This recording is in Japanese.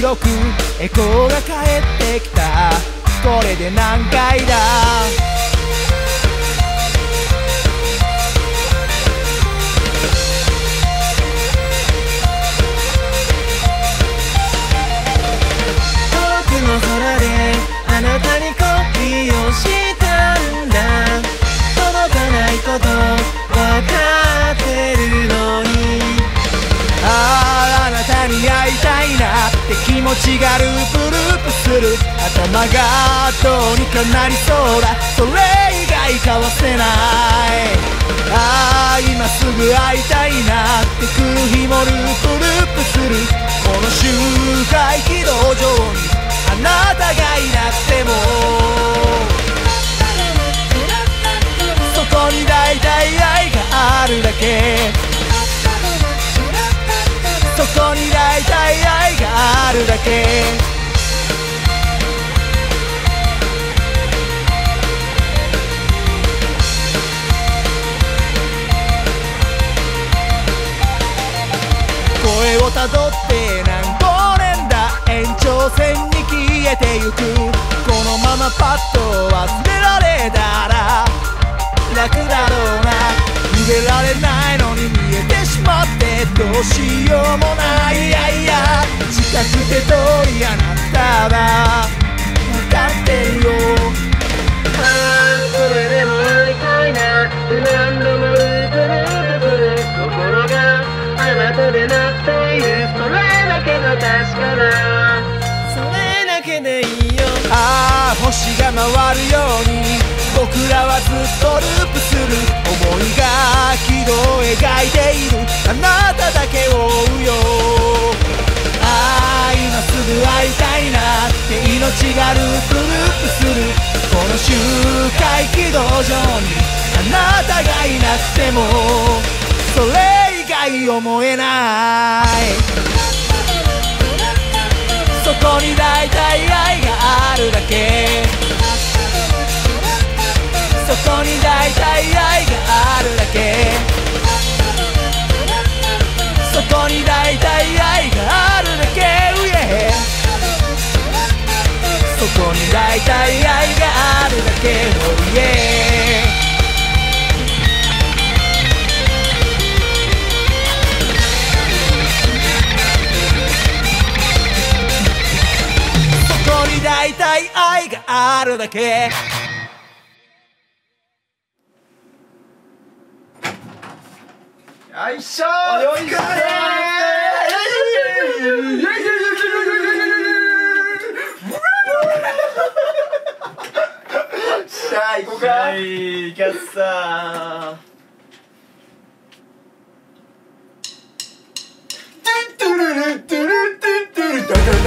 16エコーが帰ってきた。これで何回だ？ちがループループする頭がどうにかなりそうだ。それ以外かわせない。ああ今すぐ会いたいなって来る日もループループする。この周回軌道上にあなたがいなくても。るだけ。声をたどって何光年だ延長線に消えてゆく。このままパッと忘れられたら楽だろうな。逃げられないのに見えてしまってどうしようもない。近くて遠いあなたは分かってるよ。ああそれでも会いたいな。何度もループループする。心があなたでなっている。それだけが確かだそれだけでいいよ。ああ星が回るように。僕らはずっとループする。思いが軌道を描いている。あなただけって命がループループするこの周回軌道上にあなたがいなくてもそれ以外思えない。そこに大体愛があるだけ。そこに大体愛ない愛があるだけ。よいしょ。よいしょ。さあ行こうかはい行きますさトゥルルルトゥルトゥルトゥル